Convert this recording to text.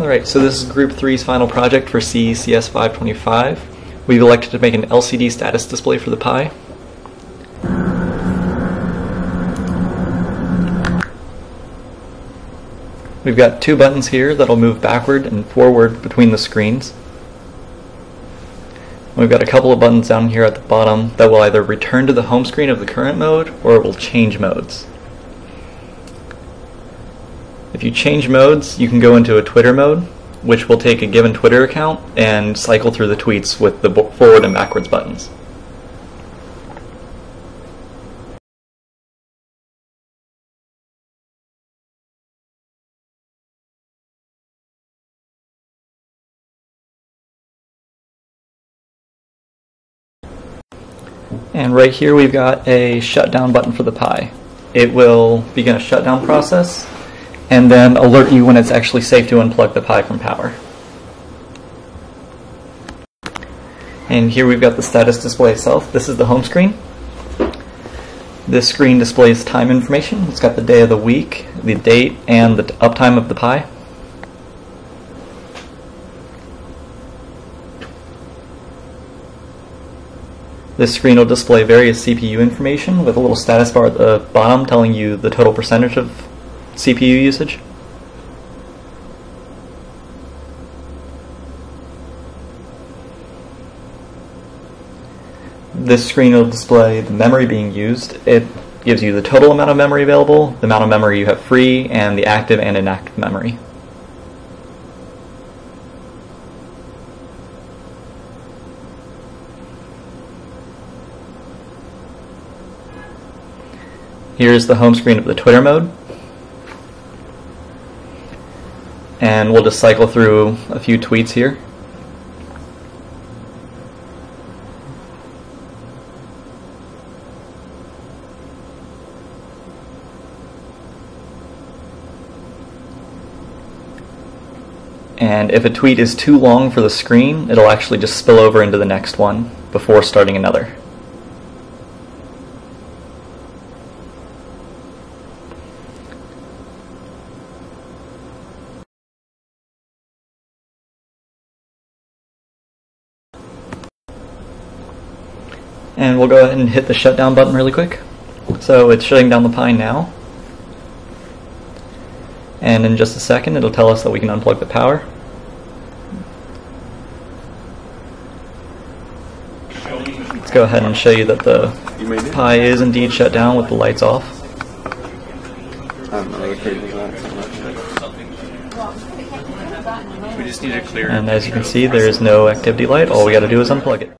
Alright, so this is Group 3's final project for CECS 525. We've elected to make an LCD status display for the Pi. We've got two buttons here that'll move backward and forward between the screens. We've got a couple of buttons down here at the bottom that will either return to the home screen of the current mode or it will change modes. If you change modes, you can go into a Twitter mode, which will take a given Twitter account and cycle through the tweets with the forward and backwards buttons. And right here we've got a shutdown button for the Pi. It will begin a shutdown process and then alert you when it's actually safe to unplug the Pi from power. And here we've got the status display itself. This is the home screen. This screen displays time information. It's got the day of the week, the date, and the uptime of the Pi. This screen will display various CPU information with a little status bar at the bottom telling you the total percentage of CPU usage. This screen will display the memory being used. It gives you the total amount of memory available, the amount of memory you have free, and the active and inactive memory. Here's the home screen of the Twitter mode. And we'll just cycle through a few tweets here. And if a tweet is too long for the screen, it'll actually just spill over into the next one before starting another. And we'll go ahead and hit the shutdown button really quick. So it's shutting down the Pi now. And in just a second it'll tell us that we can unplug the power. Let's go ahead and show you that the Pi is indeed shut down with the lights off. We just need a clear. And as you can see, there is no activity light. All we got to do is unplug it.